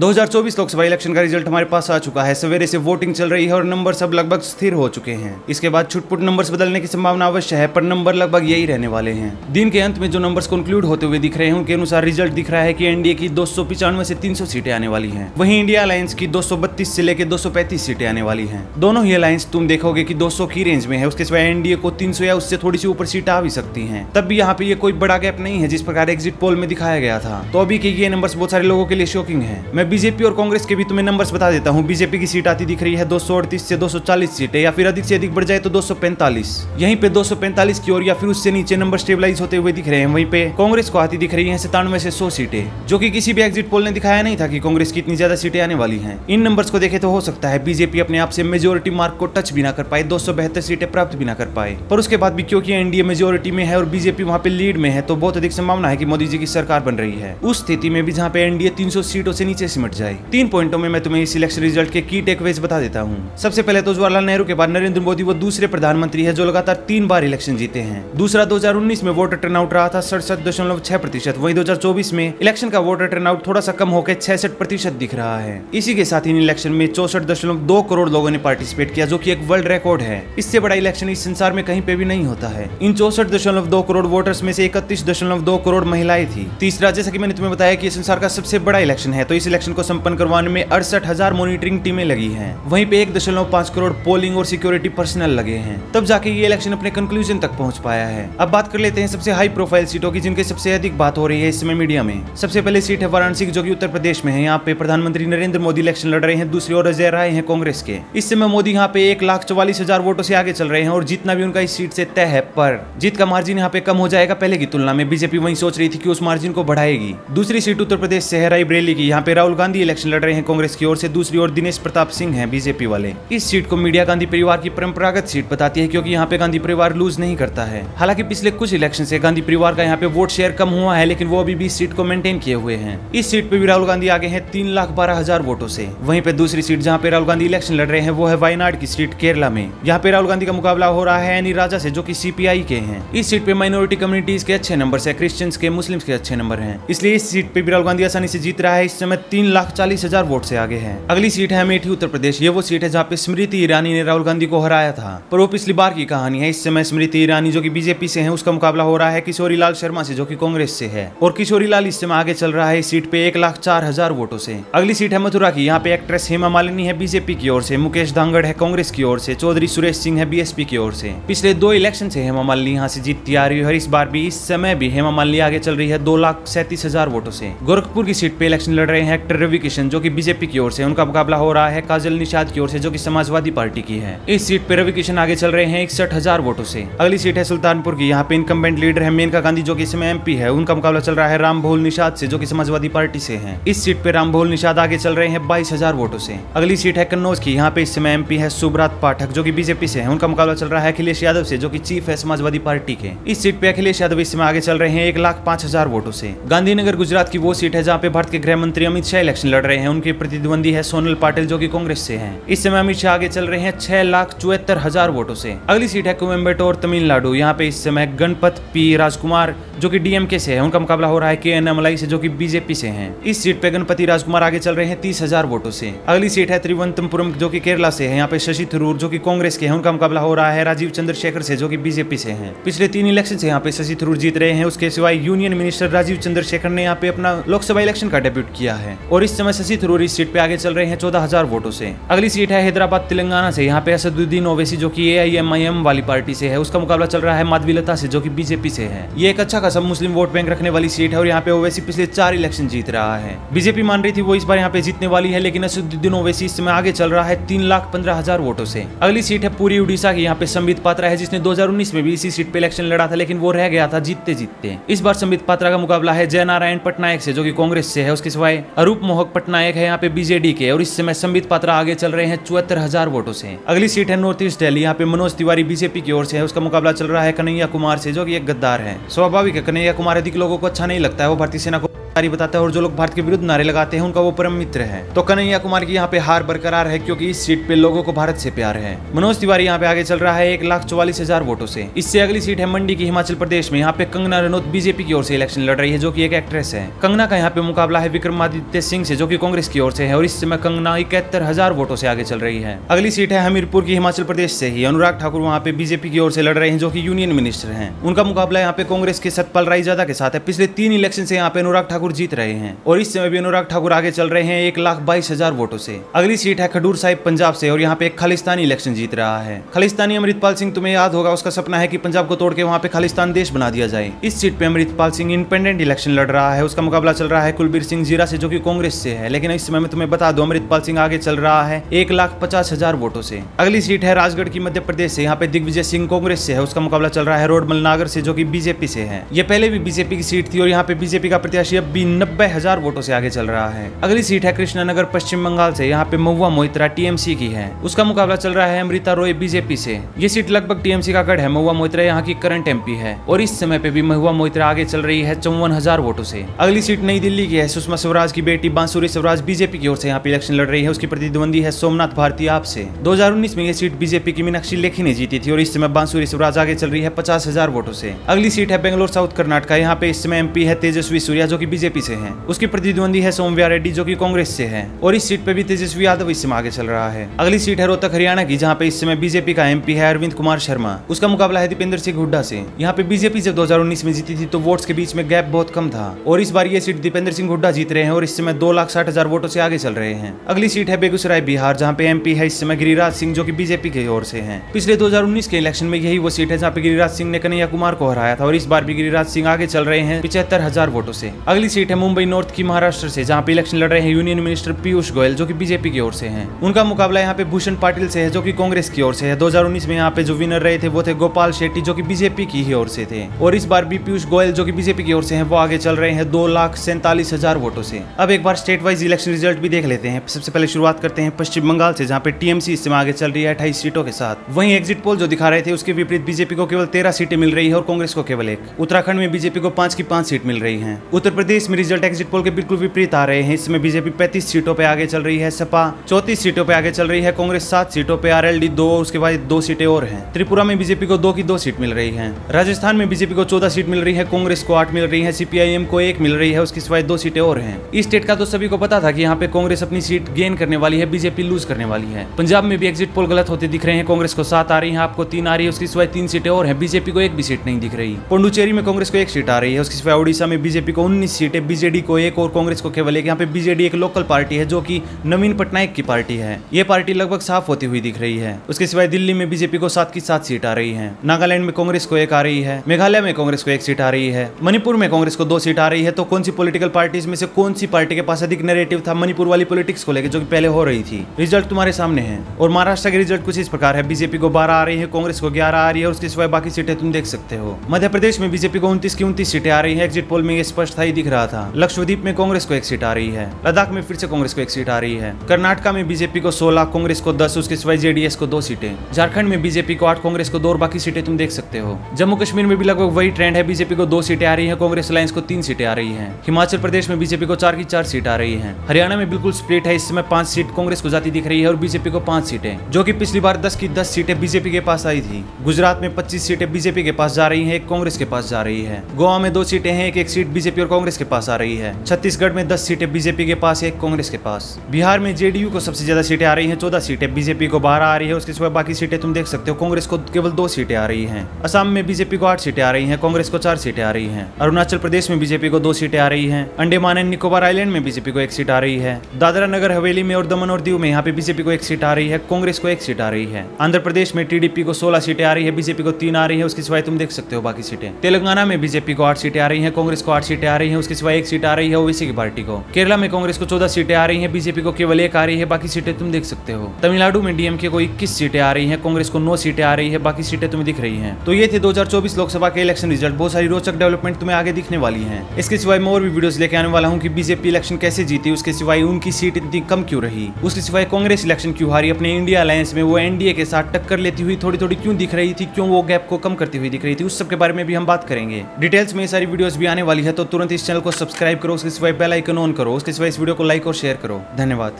2024 Lok Sabha election का result हमारे पास आ चुका है। सवेरे से वोटिंग चल रही है और नंबर सब लगभग स्थिर हो चुके हैं। इसके बाद छुटपुट नंबर्स बदलने की संभावना अवश्य है, पर नंबर लगभग यही रहने वाले हैं। दिन के अंत में जो नंबर्स कंक्लूड होते हुए दिख रहे हैं, उनके अनुसार रिज़ल्ट दिख रहा है की एनडीए की दो से तीन सीटें आने वाली है। वही इंडिया अलायंस की दो सौ बत्तीस से लेकर दो सौ पैंतीस सीटें आने वाली है। दोनों ही अलायंस तुम देखोगे की दो सौ की रेंज में है, उसके सिवाय एनडीए को तीन सौ या उससे थोड़ी सी ऊपर सीट आ भी सकती है। तब भी यहाँ पे ये कोई बड़ा गैप नहीं है, जिस प्रकार एग्जिट पोल में दिखाया गया था। तो अभी के ये नंबर बहुत सारे लोगों के लिए शॉकिंग है। मैं बीजेपी और कांग्रेस के भी तुम्हें नंबर्स बता देता हूँ। बीजेपी की सीट आती दिख रही है दो सौ अड़तीस से दो सौ चालीस सीटें, या फिर अधिक से अधिक बढ़ जाए तो दो यहीं पे दो सौ पैंतालीस की ओर या फिर उससे नीचे नंबर स्टेबलाइज होते हुए दिख रहे हैं। वहीं पे कांग्रेस को आती दिख रही है सतानवे से सौ सीटें, जो की किसी भी एग्जिट पोल ने दिखाया नहीं था की कांग्रेस की इतनी ज़्यादा सीटें आने वाली है। इन नंबर्स को देखे तो हो सकता है बीजेपी अपने आप से मेजोरिटी मार्क को टच भी ना कर पाए, दो सौ बहत्तर सीटें प्राप्त भी ना कर पाए। पर उसके बाद भी क्योंकि एनडीए मेजोरिटी में है और बीजेपी वहाँ पे लीड में है तो बहुत अधिक संभावना है कि मोदी जी की सरकार बन रही है। उस स्थिति में भी जहाँ पे एनडीए 300 सीटों से नीचे सिमट जाए। तीन पॉइंटों में मैं तुम्हें इस इलेक्शन रिज़ल्ट के की टेकवेज बता देता हूँ। सबसे पहले तो जवाहरलाल नेहरू के बाद नरेंद्र मोदी, वो दूसरे प्रधानमंत्री है जो लगातार तीन बार इलेक्शन जीते हैं। दूसरा 2019 में वोटर टर्नआउट रहा था सड़सठ दशमलव छह प्रतिशत। वही 2024 में इलेक्शन का वोटर टर्नआउट थोड़ा सा कम होकर छसठ प्रतिशत दिख रहा है। इसी के साथ इन इलेक्शन में चौसठ दशमलव दो करोड़ लोगों ने पार्टिसिपेट किया, जो की एक वर्ल्ड रिकॉर्ड है। इससे बड़ा इलेक्शन इस संसार में कहीं पे भी नहीं होता है। इन चौसठ दशमलव दो करोड़ वोटर्स में से इकतीस दशमलव दो करोड़ महिलाएँ थी। तीसरा, जैसा की मैंने तुम्हें बताया कि संसार का सबसे बड़ा इलेक्शन है तो इस इलेक्शन को संपन्न करवाने में अड़सठ हज़ार मॉनिटरिंग टीमें लगी हैं। वहीं पे एक दशमलव पाँच करोड़ पोलिंग और सिक्योरिटी पर्सनल लगे हैं। तब जाके ये इलेक्शन अपने कंक्लूजन तक पहुँच पाया है। अब बात कर लेते हैं सबसे हाई प्रोफ़ाइल सीटों की, जिनके सबसे अधिक बात हो रही है इस समय मीडिया में। सबसे पहले सीट है वाराणसी जो की उत्तर प्रदेश में है। यहाँ पे प्रधानमंत्री नरेंद्र मोदी इलेक्शन लड़ रहे हैं, दूसरी ओर अजय राय है कांग्रेस के। इस समय मोदी यहाँ पे एक लाख चौवालीस हज़ार वोटों से आगे चल रहे हैं और जितना भी उनका इस सीट से तय है पर जीत का मार्जिन यहाँ पे कम हो जाएगा पहले की तुलना में। बीजेपी वही सोच रही थी कि उस मार्जिन को बढ़ाएगी। दूसरी सीट उत्तर प्रदेश से है रायबरेली की। यहाँ पे राहुल गांधी इलेक्शन लड़ रहे हैं कांग्रेस की ओर से। दूसरी ओर दिनेश प्रताप सिंह हैं बीजेपी वाले। इस सीट को मीडिया गांधी परिवार की परंपरागत सीट बताती है क्योंकि यहाँ पे गांधी परिवार लूज नहीं करता है। हालाँकि पिछले कुछ इलेक्शन से गांधी परिवार का यहाँ पे वोट शेयर कम हुआ है, लेकिन वो अभी भी सीट को मेंटेन किए हुए हैं। इस सीट पे भी राहुल गांधी आगे हैं तीन लाख बारह हज़ार वोटों से। वहीं पे दूसरी सीट जहाँ पे राहुल गांधी इलेक्शन लड़ रहे हैं, वो है वायनाड की सीट केरला में। यहाँ पे राहुल गांधी का मुकाबला हो रहा है एनी राजा से, जो की सीपीआई के हैं। इस सीट पे माइनॉरिटी कम्युनिटीज के अच्छे नंबर है क्रिश्चियंस के, मुस्लिम्स के अच्छे नंबर है। इसलिए इस सीट पे भी राहुल गांधी आसानी से जीत रहा है। इस समय तीन लाख चालीस हज़ार वोट से आगे है। अगली सीट है अमेठी उत्तर प्रदेश। ये वो सीट है जहाँ पे स्मृति ईरानी ने राहुल गांधी को हराया था। पर वो पिछली बार की कहानी है। इस समय स्मृति ईरानी जो की बीजेपी से है, उसका मुकाबला हो रहा है किशोरी लाल शर्मा से, जो की कांग्रेस से है। और किशोरी लाल इस समय आगे चल रहा है इस सीट पे एक लाख चार हज़ार वोटों से। अगली सीट है मथुरा की। यहाँ पे एक्ट्रेस हेमा मालिनी है बीजेपी की ओर से, मुकेश धांगड़ है कांग्रेस की ओर से, चौधरी सुरेश सिंह है बीएसपी की ओर से। पिछले दो इलेक्शन से हेमा मालिनी यहाँ से जीतती आ रही है और इस बार भी, इस समय भी हेमा मालिनी आगे चल रही है दो लाख सैंतीस हज़ार वोटों से। गोरखपुर की सीट पे इलेक्शन लड़ रहे हैं एक्टर रवि किशन, जो की बीजेपी की ओर से उनका मुकाबला हो रहा है, काजल निषाद की ओर से, जो की समाजवादी पार्टी की है। इस सीट पे रवि किशन आगे चल रहे हैं इकसठ हज़ार वोटों से। अगली सीट है सुल्तानपुर की, यहाँ पे इनकम्बेंट लीडर है मेनका गांधी, जो की समय एमपी है। उनका मुकाबला चल रहा है राम भोल निषाद से, जो की समाजवादी पार्टी से है। इस सीट पे राम भोल निषाद आगे चल रहे हैं बाईस हज़ार वोटों से। अगली सीट है कन्नौज की, यहाँ पे इस समय एमपी है सुब्रात पाठक, जो की बीजेपी से है। उनका मुकाबला चल रहा है अखिलेश यादव से, जो की चीफ है समाजवादी पार्टी के। इस सीट पे अखिलेश यादव इस समय आगे चल रहे हैं एक लाख पाँच हज़ार वोटों से। गांधीनगर, गुजरात की वो सीट है, जहाँ पे भारत के गृह मंत्री अमित शाह इलेक्शन लड़ रहे हैं। उनके प्रतिद्वंदी है सोनल पाटिल, जो की कांग्रेस से है। इस समय अमित शाह आगे चल रहे हैं छह लाख चौहत्तर हज़ार वोटों से। अगली सीट है कोयम्बटोर तमिलनाडु। यहाँ पे इस समय गणपत पी राजकुमार, जो की डीएमके से है। उनका मुकाबला हो रहा है के एन से, जो की बीजेपी से है। इस सीट पे गणपति राजकुमार आगे चल रहे हैं तीस हज़ार वोटों से। अगली सीट है त्रिवंतपुरम, जो की केरला से है। यहाँ पे शशि थरूर, जो की कांग्रेस के हैं। उनका मुकाबला हो रहा है राजीव चंद्रशेखर से, जो की बीजेपी से है। पिछले तीन इलेक्शन से यहाँ पे शशि थरूर जीत रहे हैं। उसके सिवाय यूनियन मिनिस्टर राजीव चंद्रशेखर ने यहाँ पे अपना लोकसभा इलेक्शन का डेब्यूट किया है। और इस समय शशि थरूर इस सीट पे आगे चल रहे हैं चौदह हज़ार वोटों से। अगली सीट है हैदराबाद तेलंगाना से। यहाँ पे असदुद्दीन ओवैसी, जो की A I M I M वाली पार्टी से है, उसका मुकाबला चल रहा है माधवीलता से, जो की बीजेपी से है। ये एक अच्छा खासा मुस्लिम वोट बैंक रखने वाली सीट है और यहाँ पे ओवैसी पिछले चार इलेक्शन जीत रहा है। बीजेपी मान रही थी वो इस बार यहाँ पे जीतने वाली है, लेकिन असदुद्दीन ओवैसी इस समय आगे चल रहा है तीन लाख पंद्रह हज़ार वोटों से। अगली सीट है पूरी उड़ीसा की, यहाँ पे संबित पात्रा है, जिसने 2019 में भी इसी सीट पे इलेक्शन लड़ा था, लेकिन वो रह गया था जीतते जीतते इस बार संबित पात्रा का मुकाबला है जय नारायण पटनायक से, जो की कांग्रेस से है, उसके सिवाय अरूप मोहक पटनायक है यहाँ पे बीजेडी के, और इस समय संबित पात्रा आगे चल रहे हैं चौहत्तर हज़ार वोटों से। अगली सीट है नॉर्थ ईस्ट डेली यहाँ पे मनोज तिवारी बीजेपी की ओर से है, उसका मुकाबला चल रहा है कन्हैया कुमार से, जो की एक गद्दार है। स्वाभाविक है, कन्हैया कुमार अधिक लोगों को अच्छा नहीं लगता है, वो भारतीय सेना को तारी बताता है और जो लोग भारत के विरुद्ध नारे लगाते हैं, उनका वो परम मित्र है। तो कन्हैया कुमार की यहाँ पे हार बरकरार है, क्योंकि इस सीट पे लोगों को भारत से प्यार है। मनोज तिवारी यहाँ पे आगे चल रहा है, एक लाख चौवालीस हज़ार वोटों से। इससे अगली सीट है मंडी की हिमाचल प्रदेश में। यहाँ पे कंगना रनौत बीजेपी की ओर से इलेक्शन लड़ रही है, जो की एक एक्ट्रेस है। कंगना का यहाँ पे मुकाबला है विक्रमादित्य सिंह से, जो की कांग्रेस की ओर से है, और इस समय कंगना इकहत्तर हज़ार वोटों से आगे चल रही है। अगली सीट है हमीरपुर की हिमाचल प्रदेश से ही। अनुराग ठाकुर वहाँ पे बीजेपी की ओर से लड़ रहे हैं, जो की यूनियन मिनिस्टर है। उनका मुकाबला यहाँ पे कांग्रेस के सतपाल राय रायजादा के साथ है। पिछले तीन इलेक्शन से यहाँ पे अनुराग ठाकुर जीत रहे हैं। और इस समय भी अनुराग ठाकुर आगे चल रहे हैं एक लाख बाईस हज़ार वोटों से। अगली सीट है खडूर साहिब पंजाब से और यहाँ पे एक खालिस्तानी इलेक्शन जीत रहा है। खालिस्तानी अमृतपाल सिंह, तुम्हें याद होगा, उसका सपना है कि पंजाब को तोड़ के वहाँ पे खालिस्तान देश बना दिया जाए। इस सीट पे अमृतपाल सिंह इंडिपेंडेंट इलेक्शन लड़ रहा है। उसका मुकाबला चल रहा है कुलबीर सिंह जीरा से, जो की कांग्रेस से है। लेकिन इस समय में तुम्हें बता दो, अमृतपाल सिंह आगे चल रहा है एक लाख पचास हज़ार वोटों से। अगली सीट है राजगढ़ की मध्य प्रदेश से। यहाँ पे दिग्विजय सिंह कांग्रेस से है। उसका मुकाबला चल रहा है रोडमल नागर से, जो की बीजेपी से है। ये पहले भी बीजेपी की सीट थी और यहाँ पे बीजेपी का प्रत्याशी अब भी नब्बे हज़ार वोटों से आगे चल रहा है। अगली सीट है कृष्णानगर, पश्चिम बंगाल से। यहाँ पे महुआ मोहित्रा टीएमसी की है। उसका मुकाबला चल रहा है अमृता रॉय बीजेपी से। ये सीट लगभग टीएमसी का गढ़ है। महुआ मोहित्रा यहाँ की करंट एमपी है। और इस समय पे भी महुआ मोहित्रा आगे चल रही है चौवन हज़ार वोटों से। अगली सीट नई दिल्ली की है। सुषमा स्वराज की बेटी बांसुरी स्वराज बीजेपी की ओर से यहाँ पे इलेक्शन लड़ रही है। उसकी प्रतिद्वंदी है सोमनाथ भारती आप से। दो हज़ार उन्नीस में ये सीट बीजेपी की मीनाक्षी लेखी ने जीती थी और इस समय बांसुरी स्वराज आगे चल रही है पचास हज़ार वोटों से। अगली सीट है बेंगलोर, साउथ कर्नाटक। यहाँ पे इस समय एमपी है तेजस्वी सूर्या, जो की बीजेपी से है। उसकी प्रतिद्वंदी है सोमव्या रेड्डी, जो की कांग्रेस से है। और इस सीट पे भी तेजस्वी यादव इस समय आगे चल रहा है। अगली सीट है रोहतक, हरियाणा की, जहाँ पे इस समय बीजेपी का एमपी है अरविंद कुमार शर्मा। उसका मुकाबला है दीपेंद्र सिंह हुड्डा से। यहाँ पे बीजेपी जब 2019 में जीती थी तो वोट्स के बीच में गैप बहुत कम था। और इस बार ये सीट दीपेंद्र सिंह हुड्डा जीत रहे हैं और इस समय दो लाख साठ हज़ार वोटों से आगे चल रहे हैं। अगली सीट है बेगूसराय, बिहार, जहाँ पे एमपी है इस समय गिरिराज सिंह, जो की बीजेपी की ओर से है। पिछले दो हज़ार उन्नीस के इलेक्शन में यही वो सीट है, जहाँ पे गिरिराज सिंह ने कन्हैया कुमार को हराया था और इस बार भी गिरिराज सिंह आगे चल रहे हैं पिछहत्तर वोटों से। अगली सीट है मुंबई नॉर्थ की महाराष्ट्र से, जहाँ पे इलेक्शन लड़ रहे हैं यूनियन मिनिस्टर पीयूष गोयल, जो की बीजेपी की ओर से है। उनका मुकाबला यहाँ पे भूषण पाटिल से है, जो की कांग्रेस की ओर से है। 2019 में यहाँ पे जो विनर रहे थे, वो थे गोपाल शेट्टी, जो की बीजेपी की ही ओर से थे। और इस बार भी पीयूष गोयल, जो की बीजेपी की ओर से है, वो आगे चल रहे हैं दो लाख सैंतालीस हज़ार वोटों से। अब एक बार स्टेट वाइज इलेक्शन रिज़ल्ट भी देख लेते हैं। सबसे पहले शुरुआत करते हैं पश्चिम बंगाल से, जहाँ पे टीएमसी इस समय आगे चल रही है अट्ठाईस सीटों के साथ। वहीं एग्जिट पोल जो दिखा रहे थे, उसके विपरीत बीजेपी को केवल तेरह सीटें मिल रही है और कांग्रेस को केवल एक। उत्तराखंड में बीजेपी को पाँच की पाँच सीट मिल रही है। उत्तर प्रदेश में रिज़ल्ट एग्जिट पोल के बिल्कुल विपरीत आ रहे हैं। इसमें बीजेपी पैंतीस सीटों पर आगे चल रही है। सपा चौतीस सीटों पर आगे चल रही है। कांग्रेस सात सीटों पर आर दो, उसके बाद दो सीटें और हैं। त्रिपुरा में बीजेपी को दो की दो सीट मिल रही है। राजस्थान में बीजेपी को चौदह सीट मिल रही है। कांग्रेस को आठ मिल रही है। सीपीआईएम को एक मिल रही है। उसकी सिवाय दो सीटें और हैं। इस स्टेट का तो सभी को पता था कि यहाँ पे कांग्रेस अपनी सीट गेन करने वाली है। बीजेपी लूज करने वाली है। पंजाब में भी एग्जिट पोल गलत होते दिख रहे हैं। कांग्रेस को सात आ रही है। आपको तीन आ रही है। उसके सिवाय तीन सीटें और है। बीजेपी को एक भी सीट नहीं दिख रही। पुडुचेरी में कांग्रेस को एक सीट आ रही है। उसके सिवाय उड़ीसा में बीजेपी को उन्नीस सीटें बीजेडी को एक और कांग्रेस को केवल एक, यहाँ पे बीजेडी एक लोकल पार्टी है, जो की नवीन पटनायक की पार्टी है। ये पार्टी लगभग साफ़ होती हुई दिख रही है। उसके सिवाय दिल्ली में बीजेपी को सात की सात सीट आ रही है। नागालैंड में कांग्रेस को एक आ रही है। मेघालय में कांग्रेस को एक सीट आ रही है। मणिपुर में कांग्रेस को दो सीट आ रही है। तो कौन सी पोलिटिकल पार्टीज़ में से कौन सी पार्टी के पास अधिक नैरेटिव था मणिपुर वाली पॉलिटिक्स को लेकर जो पहले हो रही थी? रिज़ल्ट तुम्हारे सामने है। और महाराष्ट्र के रिज़ल्ट कुछ इस प्रकार है। बीजेपी को बारह आ रही है, कांग्रेस को ग्यारह आ रही है उसके सिवाय बाकी सीटें तुम देख सकते हो। मध्य प्रदेश में बीजेपी को उनतीस की उनतीस सीटें आ रही है। एग्जिट पोल में स्पष्ट था ही दिख रहा था। लक्षद्वीप में कांग्रेस को एक सीट आ रही है। लद्दाख में फिर से कांग्रेस को एक सीट आ रही है। कर्नाटका में बीजेपी को सोलह, कांग्रेस को दस, उसके सिवाय जेडीएस को दो सीटें। झारखंड में बीजेपी को आठ, कांग्रेस को दो और बाकी सीटें तुम देख सकते हो। जम्मू कश्मीर में भी लगभग वही ट्रेंड है। बीजेपी को दो सीटें आ रही है, कांग्रेस अलायंस को तीन सीटें आ रही है। हिमाचल प्रदेश में बीजेपी को चार की चार सीट आ रही है। हरियाणा में बिल्कुल स्प्लिट है। इस समय पाँच सीट कांग्रेस को जाती दिख रही है और बीजेपी को पाँच सीटें। जो की पिछली बार दस की दस सीटें बीजेपी के पास आई थी। गुजरात में पच्चीस सीटें बीजेपी के पास जा रही है, एक कांग्रेस के पास जा रही है। गोवा में दो सीटें हैं, एक एक सीट बीजेपी और कांग्रेस के पास आ रही है छत्तीसगढ़ में दस सीटें बीजेपी के पास एक कांग्रेस के पास बिहार में जेडीयू को सबसे ज़्यादा सीटें आ रही है चौदह सीटें बीजेपी को बारह आ रही है उसके सिवा बाकी सीटें तुम देख सकते हो कांग्रेस को केवल दो सीटें आ रही है असम में बीजेपी को आठ सीटें आ रही है कांग्रेस को चार सीटें आ रही है अरुणाचल प्रदेश में बीजेपी को दो सीटें आ रही है अंडेमान एंड निकोबार आइलैंड में बीजेपी को एक सीट आ रही है दादरा नगर हवेली में और दमन और दीव में यहाँ पे बीजेपी को एक सीट आ रही है कांग्रेस को एक सीट आ रही है आंध्र प्रदेश में टीडीपी को सोलह सीटें आ रही है बीजेपी को तीन आ रही है उसके सिवाय तुम देख सकते हो बाकी सीटें तेलंगाना में बीजेपी को आठ सीटें आ रही है कांग्रेस को आठ सीटें आ रही है उसके सिवाय एक सीट आ रही है ओवीसी की पार्टी को। केरला में कांग्रेस को चौदह सीटें आ रही है, बीजेपी को केवल एक आ रही है, बाकी सीटें तुम देख सकते हो। तमिलनाडु में डीएमके को इक्कीस सीटें आ रही है, कांग्रेस को नौ सीटें आ रही है, बाकी सीटें तुम्हें दिख रही है। तो ये थे दो हज़ार चौबीस लोकसभा के इलेक्शन रिज़ल्ट। बहुत सारी रोचक डेवलपमेंट तुम्हें आगे दिखने वाली है। इसके सिवाय मैं और भी वीडियो लेके आने वाला हूँ की बीजेपी इलेक्शन कैसे जीती, उसके सिवाय उनकी सीट इतनी कम क्यों रही। उसके सिवाय कांग्रेस इलेक्शन क्यों हारी, अपने इंडिया अलायंस में वो एनडीए के साथ टक्कर लेती हुई थोड़ी थोड़ी क्यों दिख रही थी, क्यों वो गैप को कम करती हुई दिख रही थी उस सब के बारे में भी हम बात करेंगे। डिटेल्स में सारी वीडियोस भी आने वाली है तो तुरंत इस चैनल चैनल को सब्सक्राइब करो, उसके सिवाय बेल आइकन ऑन करो, उसके सिवाय इस वीडियो को लाइक और शेयर करो। धन्यवाद।